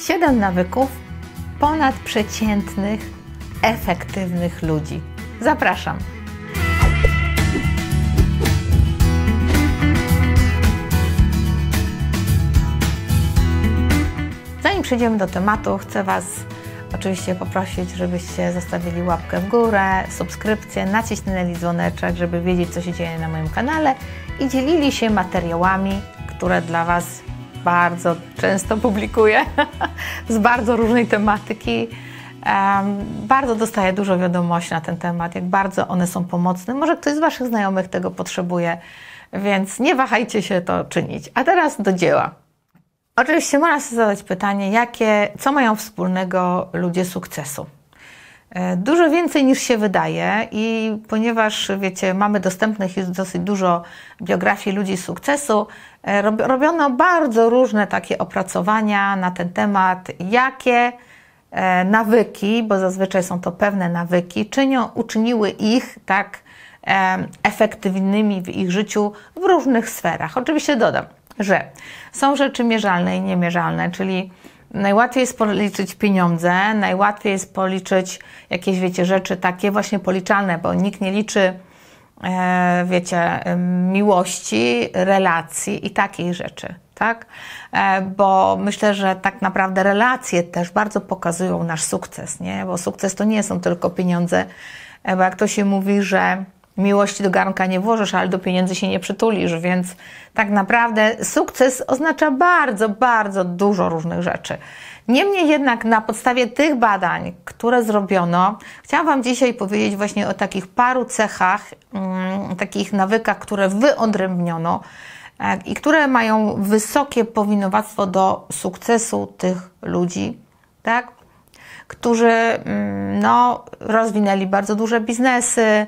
7 nawyków ponadprzeciętnych, efektywnych ludzi. Zapraszam. Zanim przejdziemy do tematu, chcę Was oczywiście poprosić, żebyście zostawili łapkę w górę, subskrypcję, nacisnęli dzwoneczek, żeby wiedzieć, co się dzieje na moim kanale i dzielili się materiałami, które dla Was bardzo często publikuję z bardzo różnej tematyki. Bardzo dostaję dużo wiadomości na ten temat, jak bardzo one są pomocne. Może ktoś z Waszych znajomych tego potrzebuje, więc nie wahajcie się to czynić. A teraz do dzieła. Oczywiście można sobie zadać pytanie, jakie, co mają wspólnego ludzie sukcesu. E, dużo więcej niż się wydaje, i ponieważ wiecie, mamy dostępnych już dosyć dużo biografii ludzi sukcesu, e, robiono bardzo różne takie opracowania na ten temat, jakie e, nawyki, bo zazwyczaj są to pewne nawyki, czynią, uczyniły ich tak efektywnymi w ich życiu w różnych sferach. Oczywiście dodam, że są rzeczy mierzalne i niemierzalne, czyli najłatwiej jest policzyć pieniądze, najłatwiej jest policzyć jakieś, wiecie, rzeczy takie właśnie policzalne, bo nikt nie liczy, e, wiecie, miłości, relacji i takich rzeczy, tak? E, bo myślę, że tak naprawdę relacje też bardzo pokazują nasz sukces, nie? Bo sukces to nie są tylko pieniądze, e, bo jak to się mówi, że miłości do garnka nie włożysz, ale do pieniędzy się nie przytulisz, więc tak naprawdę sukces oznacza bardzo, bardzo dużo różnych rzeczy. Niemniej jednak na podstawie tych badań, które zrobiono, chciałam Wam dzisiaj powiedzieć właśnie o takich paru cechach, mm, takich nawykach, które wyodrębniono e, i które mają wysokie powinowactwo do sukcesu tych ludzi, tak? którzy mm, no, rozwinęli bardzo duże biznesy,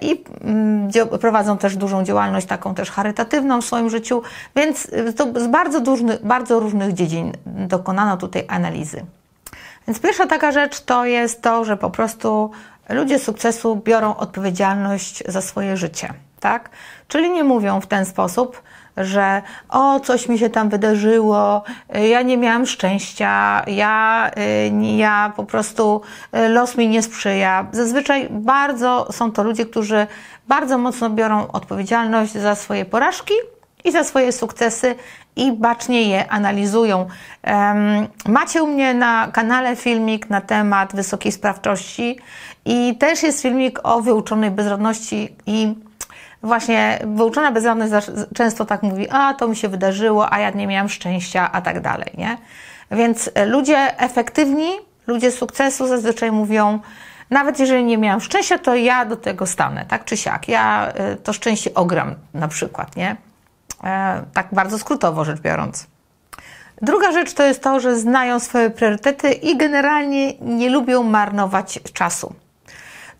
i mm, prowadzą też dużą działalność taką też charytatywną w swoim życiu, więc z bardzo, różnych, bardzo różnych dziedzin dokonano tutaj analizy. Więc pierwsza taka rzecz to jest to, że po prostu ludzie sukcesu biorą odpowiedzialność za swoje życie, tak? Czyli nie mówią w ten sposób, że o, coś mi się tam wydarzyło, ja nie miałam szczęścia, ja, y, ja po prostu y, los mi nie sprzyja. Zazwyczaj bardzo są to ludzie, którzy bardzo mocno biorą odpowiedzialność za swoje porażki i za swoje sukcesy i bacznie je analizują. Macie u mnie na kanale filmik na temat wysokiej sprawczości i też jest filmik o wyuczonej bezrodności i właśnie wyuczona bezradność często tak mówi, a to mi się wydarzyło, a ja nie miałam szczęścia, a tak dalej, nie? Więc ludzie efektywni, ludzie sukcesu zazwyczaj mówią, nawet jeżeli nie miałam szczęścia, to ja do tego stanę, tak czy siak. Ja y, to szczęście ogram na przykład, nie? E, tak bardzo skrótowo rzecz biorąc. Druga rzecz to jest to, że znają swoje priorytety i generalnie nie lubią marnować czasu.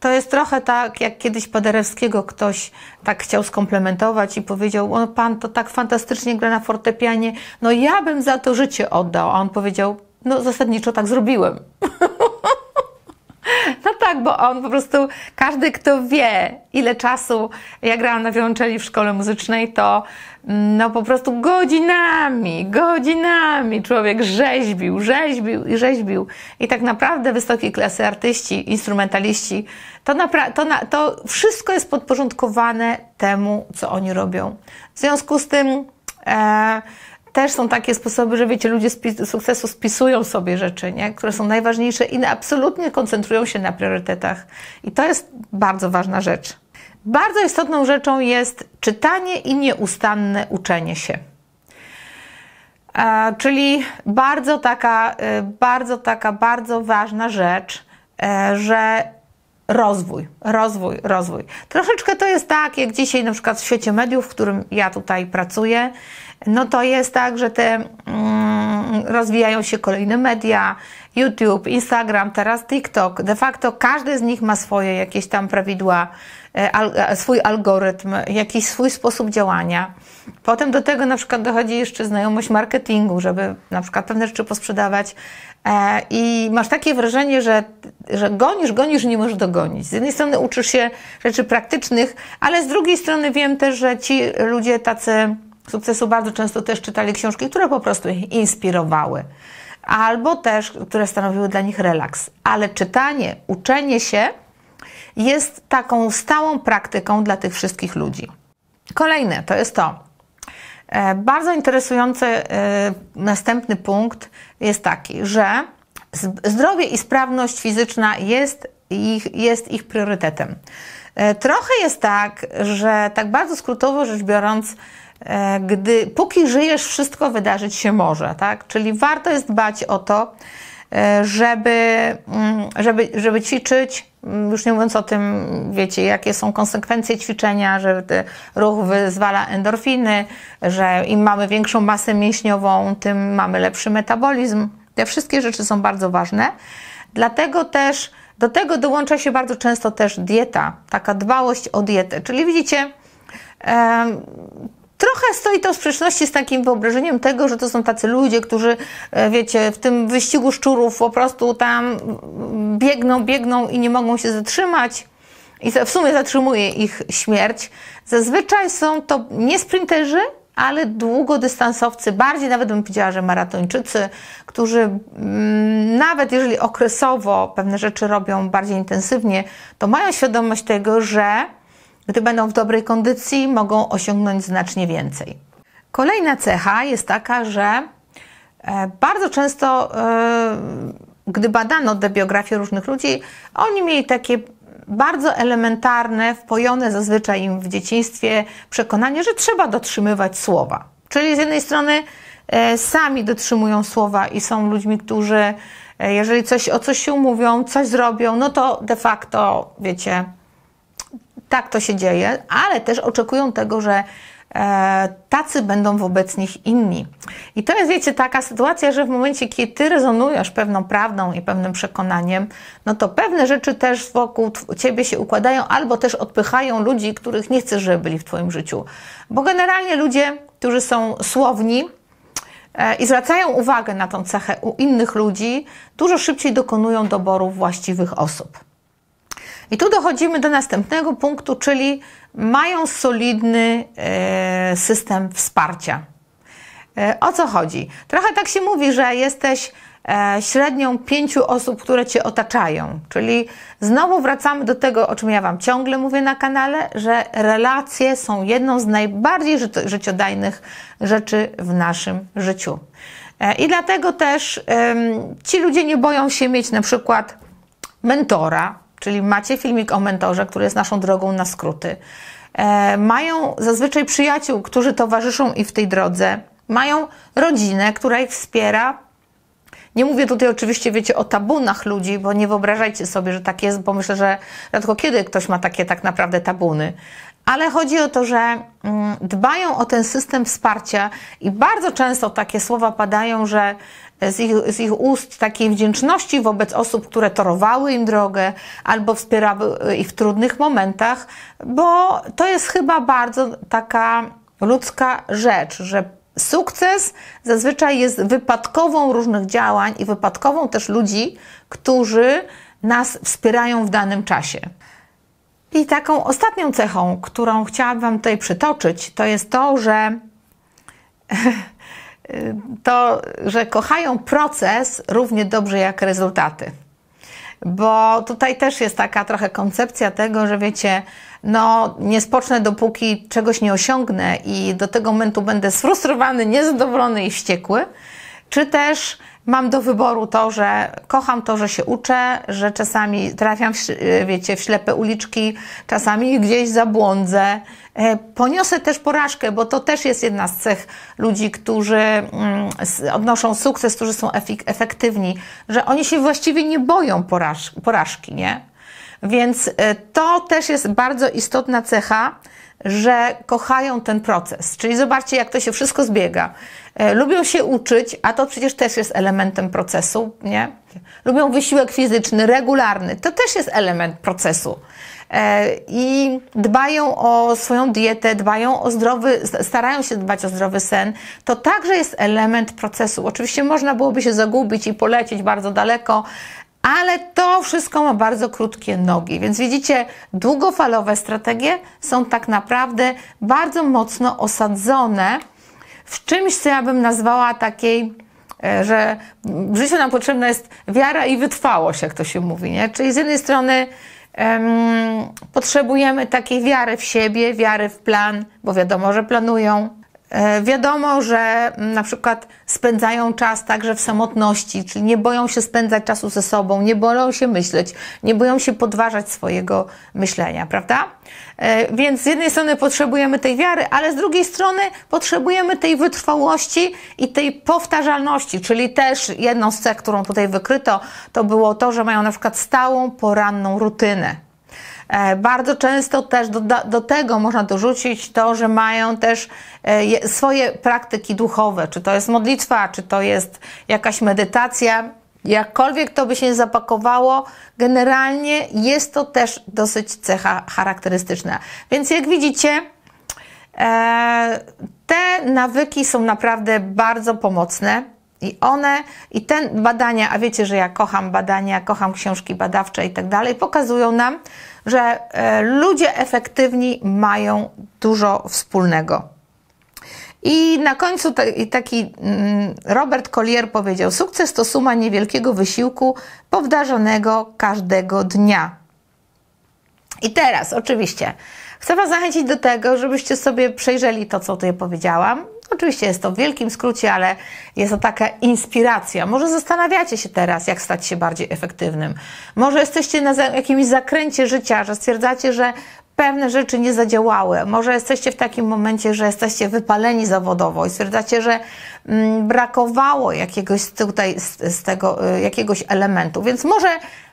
To jest trochę tak, jak kiedyś Paderewskiego ktoś tak chciał skomplementować i powiedział, o pan to tak fantastycznie gra na fortepianie, no ja bym za to życie oddał. A on powiedział, no zasadniczo tak zrobiłem. No tak, bo on po prostu, każdy kto wie, ile czasu ja grałam na wiolonczeli w szkole muzycznej, to no po prostu godzinami, godzinami człowiek rzeźbił, rzeźbił i rzeźbił. I tak naprawdę wysokiej klasy artyści, instrumentaliści, to, to, to wszystko jest podporządkowane temu, co oni robią. W związku z tym e, też są takie sposoby, że wiecie, ludzie z sukcesu spisują sobie rzeczy, nie? które są najważniejsze i absolutnie koncentrują się na priorytetach. I to jest bardzo ważna rzecz. Bardzo istotną rzeczą jest czytanie i nieustanne uczenie się. E, czyli bardzo taka, e, bardzo taka, bardzo ważna rzecz, e, że rozwój, rozwój, rozwój. Troszeczkę to jest tak, jak dzisiaj na przykład w świecie mediów, w którym ja tutaj pracuję, no to jest tak, że te mm, rozwijają się kolejne media, YouTube, Instagram, teraz TikTok. De facto każdy z nich ma swoje jakieś tam prawidła, swój algorytm, jakiś swój sposób działania. Potem do tego na przykład dochodzi jeszcze znajomość marketingu, żeby na przykład pewne rzeczy posprzedawać. E, I masz takie wrażenie, że, że gonisz, gonisz nie możesz dogonić. Z jednej strony uczysz się rzeczy praktycznych, ale z drugiej strony wiem też, że ci ludzie tacy sukcesu bardzo często też czytali książki, które po prostu ich inspirowały. albo też, które stanowiły dla nich relaks. Ale czytanie, uczenie się jest taką stałą praktyką dla tych wszystkich ludzi. Kolejne to jest to. E, bardzo interesujący e, następny punkt jest taki, że zdrowie i sprawność fizyczna jest ich, jest ich priorytetem. E, trochę jest tak, że tak bardzo skrótowo rzecz biorąc, gdy póki żyjesz, wszystko wydarzyć się może, tak? Czyli warto jest dbać o to, żeby, mm, żeby, żeby ćwiczyć, mm, już nie mówiąc o tym, wiecie, jakie są konsekwencje ćwiczenia, że ruch wyzwala endorfiny, że im mamy większą masę mięśniową, tym mamy lepszy metabolizm. Te wszystkie rzeczy są bardzo ważne. Dlatego też do tego dołącza się bardzo często też dieta, taka dbałość o dietę. Czyli widzicie, Trochę stoi to w sprzeczności z takim wyobrażeniem tego, że to są tacy ludzie, którzy, e, wiecie, w tym wyścigu szczurów po prostu tam biegną, biegną i nie mogą się zatrzymać. I w sumie zatrzymuje ich śmierć. Zazwyczaj są to nie sprinterzy, ale długodystansowcy, bardziej nawet bym powiedziała, że maratończycy, którzy mm, nawet jeżeli okresowo pewne rzeczy robią bardziej intensywnie, to mają świadomość tego, że gdy będą w dobrej kondycji, mogą osiągnąć znacznie więcej. Kolejna cecha jest taka, że e, bardzo często, e, gdy badano te biografie różnych ludzi, oni mieli takie bardzo elementarne, wpojone zazwyczaj im w dzieciństwie przekonanie, że trzeba dotrzymywać słowa. Czyli z jednej strony e, sami dotrzymują słowa i są ludźmi, którzy jeżeli coś, o coś się umówią, coś zrobią, no to de facto, wiecie, tak to się dzieje, ale też oczekują tego, że e, tacy będą wobec nich inni. I to jest, wiecie, taka sytuacja, że w momencie, kiedy ty rezonujesz pewną prawdą i pewnym przekonaniem, no to pewne rzeczy też wokół ciebie się układają, albo też odpychają ludzi, których nie chcesz, żeby byli w twoim życiu. Bo generalnie ludzie, którzy są słowni, e, i zwracają uwagę na tą cechę u innych ludzi, dużo szybciej dokonują doboru właściwych osób. I tu dochodzimy do następnego punktu, czyli mają solidny e, system wsparcia. E, o co chodzi? Trochę tak się mówi, że jesteś e, średnią pięciu osób, które Cię otaczają. Czyli znowu wracamy do tego, o czym ja Wam ciągle mówię na kanale, że relacje są jedną z najbardziej życiodajnych rzeczy w naszym życiu. I dlatego też ci ludzie nie boją się mieć na przykład mentora, czyli macie filmik o mentorze, który jest naszą drogą na skróty. E, mają zazwyczaj przyjaciół, którzy towarzyszą i w tej drodze. Mają rodzinę, która ich wspiera. Nie mówię tutaj oczywiście, wiecie, o tabunach ludzi, bo nie wyobrażajcie sobie, że tak jest, bo myślę, że rzadko kiedy ktoś ma takie tak naprawdę tabuny. Ale chodzi o to, że mm, dbają o ten system wsparcia i bardzo często takie słowa padają, że z ich, z ich ust takiej wdzięczności wobec osób, które torowały im drogę albo wspierały ich w trudnych momentach, bo to jest chyba bardzo taka ludzka rzecz, że sukces zazwyczaj jest wypadkową różnych działań i wypadkową też ludzi, którzy nas wspierają w danym czasie. I taką ostatnią cechą, którą chciałabym Wam tutaj przytoczyć, to jest to, że to, że kochają proces równie dobrze jak rezultaty. Bo tutaj też jest taka trochę koncepcja tego, że wiecie, no nie spocznę dopóki czegoś nie osiągnę i do tego momentu będę sfrustrowany, niezadowolony i wściekły, czy też mam do wyboru to, że kocham to, że się uczę, że czasami trafiam, w, wiecie, w ślepe uliczki, czasami gdzieś zabłądzę. E, poniosę też porażkę, bo to też jest jedna z cech ludzi, którzy mm, odnoszą sukces, którzy są efektywni, że oni się właściwie nie boją porażki, nie? Więc e, to też jest bardzo istotna cecha, że kochają ten proces. Czyli zobaczcie, jak to się wszystko zbiega. E, lubią się uczyć, a to przecież też jest elementem procesu, nie? Lubią wysiłek fizyczny, regularny. To też jest element procesu. E, I dbają o swoją dietę, dbają o zdrowy, starają się dbać o zdrowy sen. To także jest element procesu. Oczywiście można byłoby się zagubić i polecieć bardzo daleko, ale to wszystko ma bardzo krótkie nogi. Więc widzicie, długofalowe strategie są tak naprawdę bardzo mocno osadzone w czymś, co ja bym nazwała takiej e, że w życiu nam potrzebna jest wiara i wytrwałość, jak to się mówi, nie? Czyli z jednej strony um, potrzebujemy takiej wiary w siebie, wiary w plan, bo wiadomo, że planują, wiadomo, że na przykład spędzają czas także w samotności, czyli nie boją się spędzać czasu ze sobą, nie boją się myśleć, nie boją się podważać swojego myślenia, prawda? E, więc z jednej strony potrzebujemy tej wiary, ale z drugiej strony potrzebujemy tej wytrwałości i tej powtarzalności, czyli też jedną z cech, którą tutaj wykryto, to było to, że mają na przykład stałą poranną rutynę. E, bardzo często też do, do tego można dorzucić to, że mają też e, swoje praktyki duchowe, czy to jest modlitwa, czy to jest jakaś medytacja. Jakkolwiek to by się zapakowało, generalnie jest to też dosyć cecha charakterystyczna. Więc jak widzicie, e, te nawyki są naprawdę bardzo pomocne. I one, i te badania, a wiecie, że ja kocham badania, kocham książki badawcze i tak dalej, pokazują nam, że e, ludzie efektywni mają dużo wspólnego. I na końcu taki mm, Robert Collier powiedział: Sukces to suma niewielkiego wysiłku powdarzanego każdego dnia. I teraz, oczywiście, chcę Was zachęcić do tego, żebyście sobie przejrzeli to, co tutaj powiedziałam, Oczywiście jest to w wielkim skrócie, ale jest to taka inspiracja. Może zastanawiacie się teraz, jak stać się bardziej efektywnym. Może jesteście na jakimś zakręcie życia, że stwierdzacie, że pewne rzeczy nie zadziałały. Może jesteście w takim momencie, że jesteście wypaleni zawodowo i stwierdzacie, że mm, brakowało jakiegoś tutaj z, tego y, jakiegoś elementu. Więc może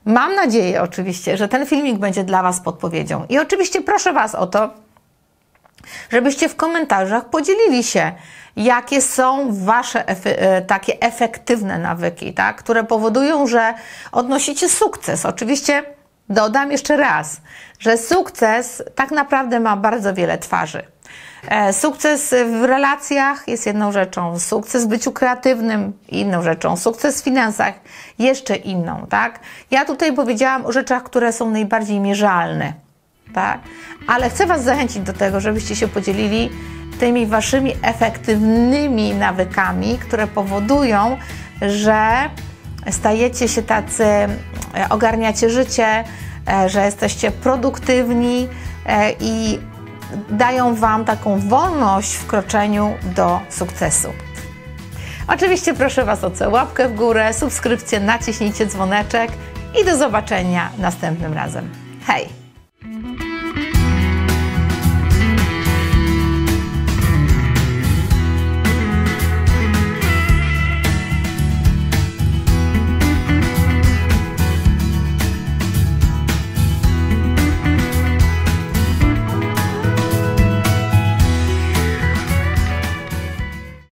mam nadzieję oczywiście, że ten filmik będzie dla Was podpowiedzią. I oczywiście proszę Was o to, żebyście w komentarzach podzielili się, jakie są Wasze efe, e, takie efektywne nawyki, tak? które powodują, że odnosicie sukces. Oczywiście dodam jeszcze raz, że sukces tak naprawdę ma bardzo wiele twarzy. E, sukces w relacjach jest jedną rzeczą, sukces w byciu kreatywnym inną rzeczą, sukces w finansach jeszcze inną, tak? Ja tutaj powiedziałam o rzeczach, które są najbardziej mierzalne tak? Ale chcę Was zachęcić do tego, żebyście się podzielili tymi Waszymi efektywnymi nawykami, które powodują, że stajecie się tacy, e, ogarniacie życie, e, że jesteście produktywni e, i dają Wam taką wolność w kroczeniu do sukcesu. Oczywiście proszę Was o łapkę w górę, subskrypcję, naciśnijcie dzwoneczek i do zobaczenia następnym razem. Hej!